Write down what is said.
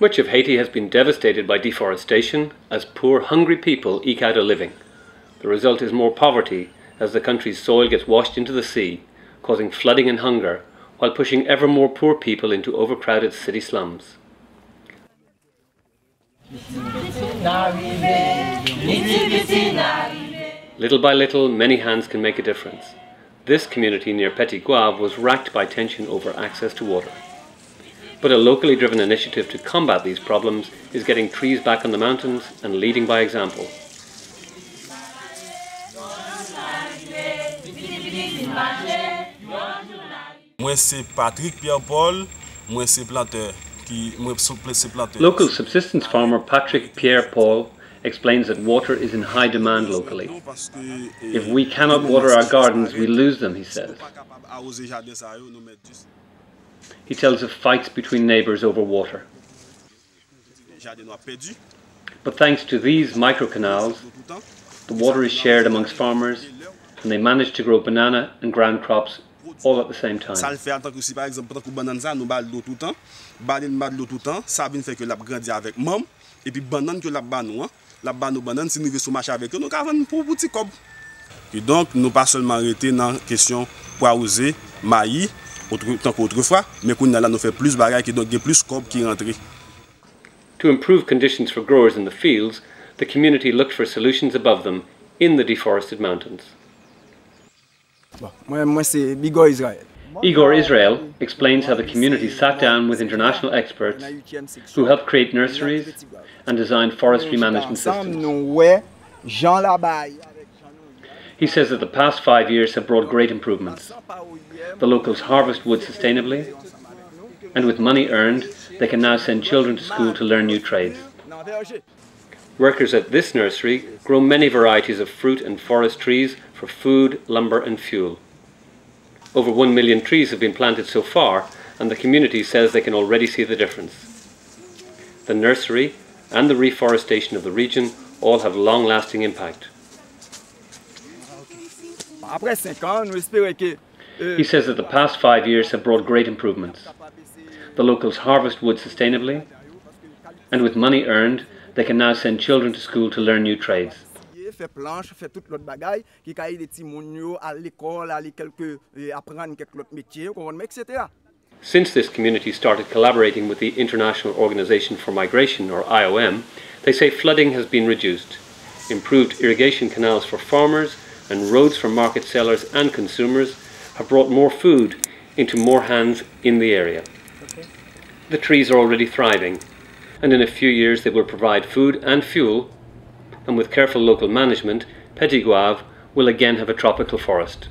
Much of Haiti has been devastated by deforestation as poor, hungry people eke out a living. The result is more poverty as the country's soil gets washed into the sea, causing flooding and hunger, while pushing ever more poor people into overcrowded city slums. Little by little, many hands can make a difference. This community near Petit Goave was racked by tension over access to water. But a locally driven initiative to combat these problems is getting trees back on the mountains and leading by example. Local subsistence farmer Patrick Pierre Paul explains that water is in high demand locally. If we cannot water our gardens, we lose them, he says. He tells of fights between neighbours over water. But thanks to these microcanals, the water is shared amongst farmers and they manage to grow banana and ground crops all at the same time. Mayi, tan ko outrefwa, men kou nou la nou fe plus bagay ki don gen plus ki rentre. To improve conditions for growers in the fields, the community looked for solutions above them in the deforested mountains. Mwen se Bigo Israel. Igor Israel explains how the community sat down with international experts who helped create nurseries and design forestry management systems. He says that the past five years have brought great improvements. The locals harvest wood sustainably, and with money earned, they can now send children to school to learn new trades. Workers at this nursery grow many varieties of fruit and forest trees for food, lumber, and fuel. Over one million trees have been planted so far, and the community says they can already see the difference. The nursery and the reforestation of the region all have long lasting impact. He says that the past five years have brought great improvements. The locals harvest wood sustainably, and with money earned, they can now send children to school to learn new trades. Since this community started collaborating with the International Organization for Migration, or IOM, they say flooding has been reduced. Improved irrigation canals for farmers and roads for market sellers and consumers have brought more food into more hands in the area. Okay. The trees are already thriving, and in a few years they will provide food and fuel, and with careful local management, Petit Goave will again have a tropical forest.